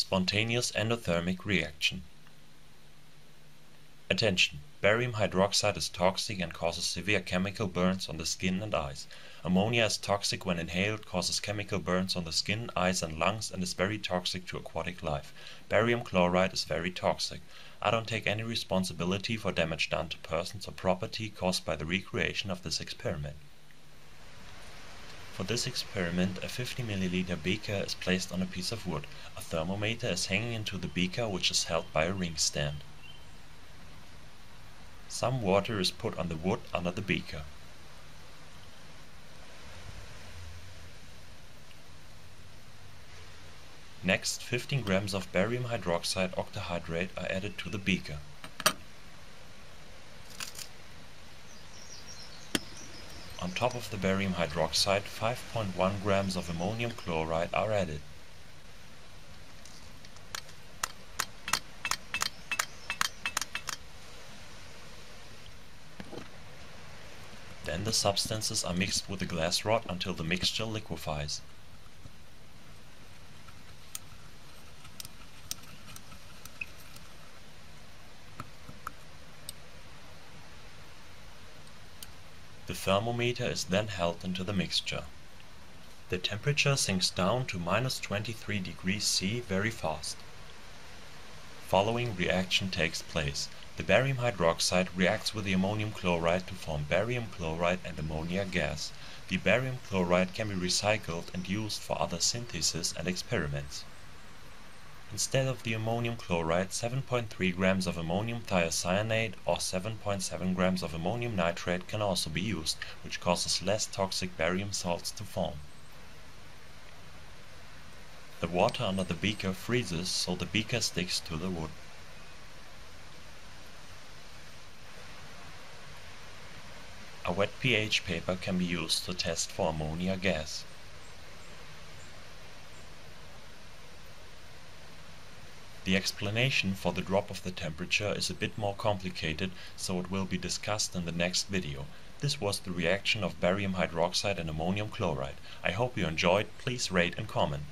Spontaneous endothermic reaction. Attention! Barium hydroxide is toxic and causes severe chemical burns on the skin and eyes. Ammonia is toxic when inhaled, causes chemical burns on the skin, eyes and lungs, and is very toxic to aquatic life. Barium chloride is very toxic. I don't take any responsibility for damage done to persons or property caused by the recreation of this experiment. For this experiment a 50 ml beaker is placed on a piece of wood. A thermometer is hanging into the beaker which is held by a ring stand. Some water is put on the wood under the beaker. Next 15 grams of barium hydroxide octahydrate are added to the beaker. On top of the barium hydroxide 5.1 grams of ammonium chloride are added. Then the substances are mixed with a glass rod until the mixture liquefies. The thermometer is then held into the mixture. The temperature sinks down to minus 23 degrees C very fast. Following reaction takes place. The barium hydroxide reacts with the ammonium chloride to form barium chloride and ammonia gas. The barium chloride can be recycled and used for other syntheses and experiments. Instead of the ammonium chloride 7.3 grams of ammonium thiocyanate or 7.7 grams of ammonium nitrate can also be used, which causes less toxic barium salts to form. The water under the beaker freezes so the beaker sticks to the wood. A wet pH paper can be used to test for ammonia gas. The explanation for the drop of the temperature is a bit more complicated, so it will be discussed in the next video. This was the reaction of barium hydroxide and ammonium chloride. I hope you enjoyed, please rate and comment.